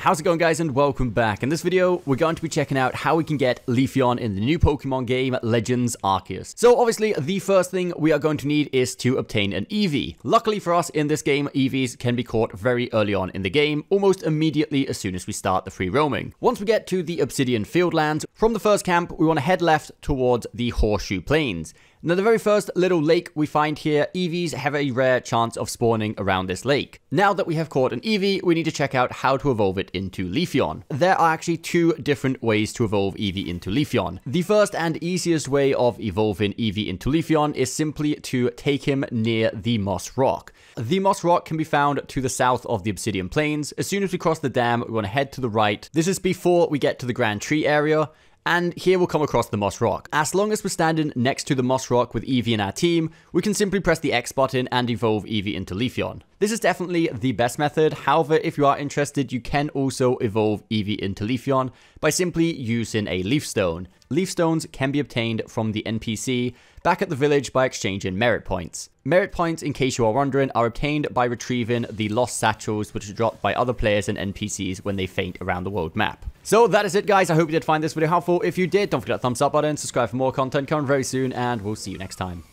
How's it going guys and welcome back. In this video, we're going to be checking out how we can get Leafeon in the new Pokemon game, Legends Arceus. So obviously, the first thing we are going to need is to obtain an Eevee. Luckily for us in this game, Eevees can be caught very early on in the game, almost immediately as soon as we start the free roaming. Once we get to the Obsidian Fieldlands, from the first camp, we want to head left towards the Horseshoe Plains. Now, the very first little lake we find here, Eevees have a rare chance of spawning around this lake. Now that we have caught an Eevee, we need to check out how to evolve it into Leafeon. There are actually two different ways to evolve Eevee into Leafeon. The first and easiest way of evolving Eevee into Leafeon is simply to take him near the Moss Rock. The Moss Rock can be found to the south of the Obsidian Plains. As soon as we cross the dam, we want to head to the right. This is before we get to the Grand Tree area and here we'll come across the Moss Rock. As long as we're standing next to the Moss Rock with Eevee in our team, we can simply press the X button and evolve Eevee into Leafeon. This is definitely the best method, however, if you are interested, you can also evolve Eevee into Leafeon by simply using a Leaf Stone. Leaf Stones can be obtained from the NPC back at the village by exchanging merit points. Merit points, in case you are wondering, are obtained by retrieving the lost satchels which are dropped by other players and NPCs when they faint around the world map. So that is it guys, I hope you did find this video helpful. If you did, don't forget that thumbs up button, subscribe for more content coming very soon, and we'll see you next time.